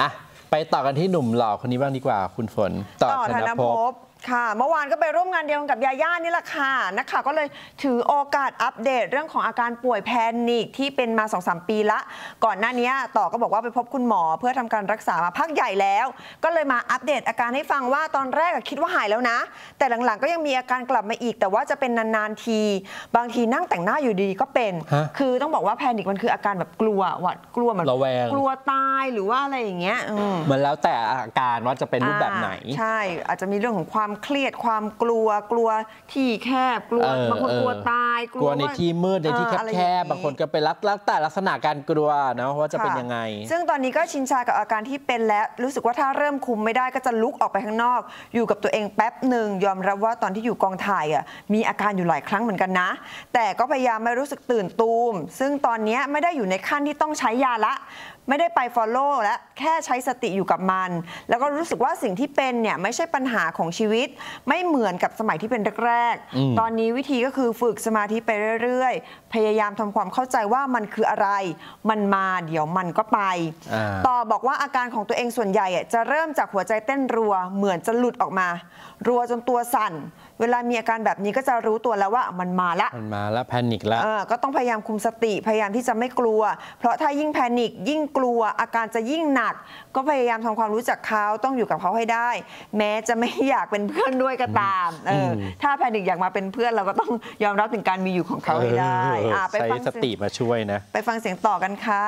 อะไปต่อกันที่หนุ่มหล่อคนนี้บ้างดีกว่าคุณฝนต่อธนภพ ค่ะ เมื่อวานก็ไปร่วมงานเดียวกันกับยาย่านี่แหละค่ะนักข่าวก็เลยถือโอกาสอัปเดตเรื่องของอาการป่วยแพนิคที่เป็นมา 2-3 ปีละ ก่อนหน้านี้ต่อก็บอกว่าไปพบคุณหมอเพื่อทำการรักษามาพักใหญ่แล้ว ก็เลยมาอัปเดตอาการให้ฟังว่าตอนแรกอะคิดว่าหายแล้วนะ แต่หลังๆ ก็ยังมีอาการกลับมาอีก แต่ว่าจะเป็นนานๆที บางทีนั่งแต่งหน้าอยู่ดีก็เป็นฮะคือต้องบอกว่าแพนิคมันคืออาการแบบกลัวหวัดกลัวเหมือนระแวงกลัวตายหรือว่าอะไรอย่างเงี้ยอืมมันแล้วแต่อาการว่าจะเป็นรูปแบบไหนอ่าใช่ อาจจะมีเรื่องของความเครียดความกลัวกลัวที่แคบกลัวเออบางคนเออกลัวตายกลัวในที่มืดในที่เอออะไรแคอย่บๆบางคนก็เป็นลักแล้วแต่ลักษณะการกลัวนะว่าจะเป็นยังไง ซึ่งตอนนี้ก็ชินชากับอาการที่เป็นแล้ว รู้สึกว่าถ้าเริ่มคุมไม่ได้ก็จะลุกออกไปข้างนอก อยู่กับตัวเองแป๊บหนึ่งยอมรับว่าตอนที่อยู่กองถ่ายอะมีอาการอยู่หลายครั้งเหมือนกันนะ แต่ก็พยายามไม่รู้สึกตื่นตูม ซึ่งตอนนี้ไม่ได้อยู่ในขั้นที่ต้องใช้ยาละ ไม่ได้ไป follow และแค่ใช้สติอยู่กับมัน แล้วก็รู้สึกว่าสิ่งที่เป็นเนี่ยไม่ใช่ปัญหาของชีวิต ไม่เหมือนกับสมัยที่เป็นแรกอืมๆตอนนี้วิธีก็คือฝึกสมาธิไปเรื่อยๆ พยายามทำความเข้าใจว่ามันคืออะไร มันมาเดี๋ยวมันก็ไปอ่าต่อบอกว่าอาการของตัวเองส่วนใหญ่อะจะเริ่มจากหัวใจเต้นรัวเหมือนจะหลุดออกมา รัวจนตัวสั่น เวลามีอาการแบบนี้ก็จะรู้ตัวแล้วว่ามันมาละมันมาแล้วแพนิคแล้วเออก็ต้องพยายามคุมสติพยายามที่จะไม่กลัว เพราะถ้ายิ่งแพนิคยิ่งกลัวอาการจะยิ่งหนัก ก็พยายามทำความรู้จักเขาต้องอยู่กับเขาให้ได้ แม้จะไม่อยากเป็นเพื่อนด้วยก็ตามเอออมถ้าแพนิคอยากมาเป็นเพื่อนเราก็ต้องยอมรับถึงการมีอยู่ของเขาให้ได้เอออะไปใช้ฟังสติมาช่วยนะ ไปฟังเสียงต่อกันค่ะ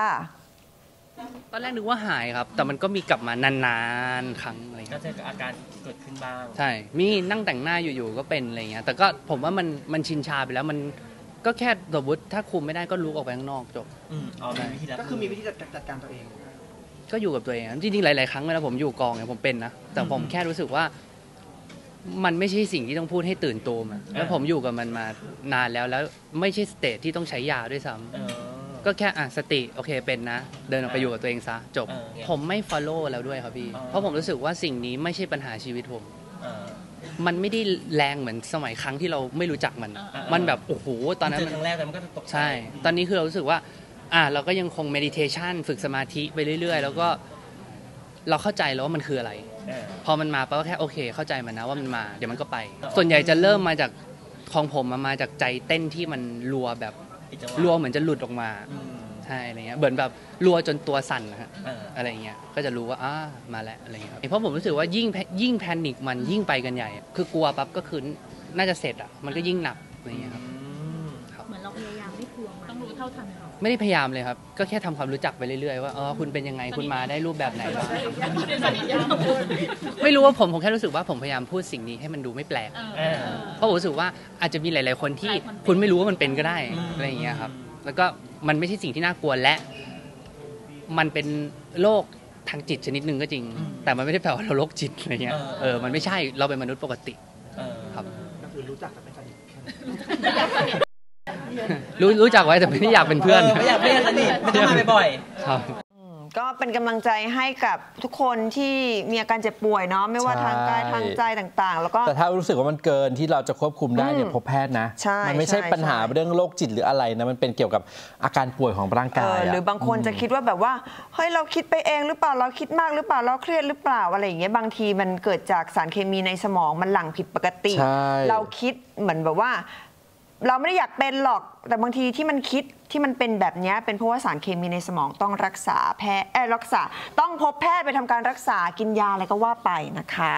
ตอนแรกนึกว่าหายครับ แต่มันก็มีกลับมานานๆครั้งอะไรก็เงี้ยจะอาการเกิดขึ้นบ้าง ใช่ มีนั่งแต่งหน้าอยู่ๆก็เป็นอะไรเงี้ย แต่ก็ผมว่ามันมันชินชาไปแล้วมัน ก็แค่สมมติถ้าคุมไม่ได้ก็ลุกออกไปข้างนอกจบ อืมอ๋อมีวิธีรับก็คือมีวิธีจัดจัดการตัวเอง ก็อยู่กับตัวเองจริงๆ หลาย ๆ ครั้งเวลาผมอยู่กองเนี่ยผมเป็นนะ แต่ผมแค่รู้สึกว่า มันไม่ใช่สิ่งที่ต้องพูดให้ตื่นตัวมอะแล้วผมอยู่กับมันมานานแล้วแล้วไม่ใช่สเตจที่ต้องใช้ยาด้วยซ้ำ เออ ก็แค่อะสติโอเคเป็นนะ เดินออกไปอยู่กับตัวเองซะ จบ เออผมไม่ follow แล้วด้วยครับพี่ อ๋อ เพราะผมรู้สึกว่าสิ่งนี้ไม่ใช่ปัญหาชีวิตผม เออ มันไม่ได้แรงเหมือนสมัยครั้งที่เราไม่รู้จักมันอ่าๆมันแบบโอ้โหตอนนั้นเจอมันครั้งแรกแต่มันก็ตกใจใช่ ตอนนี้คือเรารู้สึกว่า อะเราก็ยังคง meditation ฝึกสมาธิไปเรื่อยๆ แล้วก็เราเข้าใจแล้วว่ามันคืออะไรเออพอมันมาปั๊บก็แค่โอเค เข้าใจมันนะว่ามันมา เดี๋ยวมันก็ไป ส่วนใหญ่จะเริ่มมาจากของผมมามาจากใจเต้นที่มันรัวแบบอีกจังหวะรัวเหมือนจะหลุดออกมาอืม ใช่อะไรเงี้ยเหมือนแบบรัวจนตัวสั่นนะฮะเอออะไรเงี้ยก็จะรู้ว่าอ่ามาแล้วอะไรเงี้ยครับเพราะผมรู้สึกว่ายิ่งแพยิ่งแพนิคมันยิ่งไปกันใหญ่ คือกลัวปั๊บก็คือน่าจะเสร็จอะมันก็ยิ่งหนักอะไรเงี้ยครับเหมือนเราพยายามไม่กลัวมันต้องรู้เท่าทันเขาไม่ได้พยายามเลยครับ ก็แค่ทำความรู้จักไปเรื่อยๆว่าอ๋อคุณเป็นยังไงคุณมาได้รูปแบบไหนบ้างไม่รู้ว่าผมผมแค่รู้สึกว่าผมพยายามพูดสิ่งนี้ให้มันดูไม่แปลกเออเพราะผมรู้สึกว่าอาจจะมีหลาย ๆ คนที่คุณไม่รู้ว่ามันเป็นก็ได้อืมอะไรอย่างเงี้ยครับ แล้วก็ มันไม่ใช่สิ่งที่น่ากลัวและ มันเป็นโรคทางจิตชนิดหนึ่งก็จริง แต่มันไม่ได้แปลว่าเราโรคจิตอะไรเงี้ยเออมันไม่ใช่เราเป็นมนุษย์ปกติเออครับก็คือรู้จักแต่ไม่สนิทแค่นั้นรู้รู้จักไว้แต่ไม่ได้อยากเป็นเพื่อนไม่อยากไม่อยากสนิทไม่ต้องมาบ่อยครับอืม ก็เป็นกำลังใจให้กับทุกคนที่มีอาการเจ็บป่วยเนาะไม่ว่าใช่ทางกายทางใจต่างๆ แล้วก็แต่ถ้ารู้สึกว่ามันเกินที่เราจะควบคุมได้เนี่ยอืมพบแพทย์นะใช่มันไม่ใช่ใช่ปัญหาใช่เรื่องโรคจิตหรืออะไรนะมันเป็นเกี่ยวกับอาการป่วยของร่างกายเอออะหรือบางคนจะคิดว่าแบบว่าเฮ้ยเราคิดไปเองหรือเปล่าเราคิดมากหรือเปล่าเราเครียดหรือเปล่าอะไรอย่างเงี้ยบางทีมันเกิดจากสารเคมีในสมองมันหลั่งผิดปกติใช่เราคิดเหมือนแบบว่า เราไม่ได้อยากเป็นหรอก แต่บางทีที่มันคิดที่มันเป็นแบบนี้เป็นเพราะว่าสารเคมีในสมองต้องรักษาแพทย์เอ้ยรักษา ต้องพบแพทย์ไปทำการรักษากินยาอะไรก็ว่าไปนะคะ